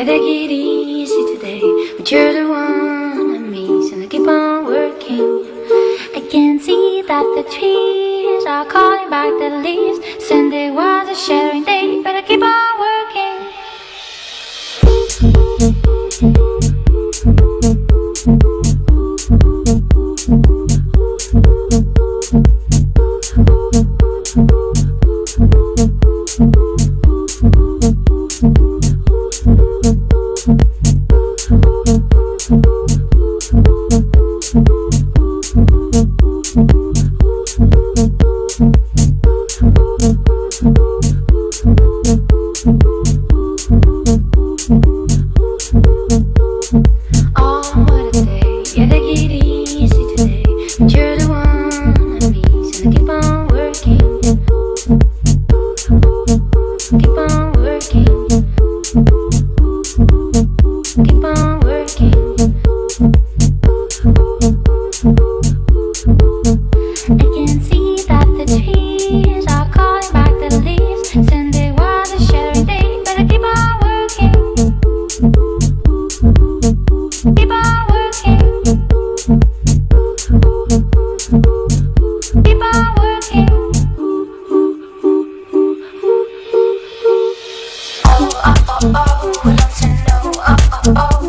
Yeah, they get easy today, but you're the one I miss, and I keep on working. I can see that the trees are calling back the leaves. Sunday was a sharing day, but I keep on working. oh. oh, oh.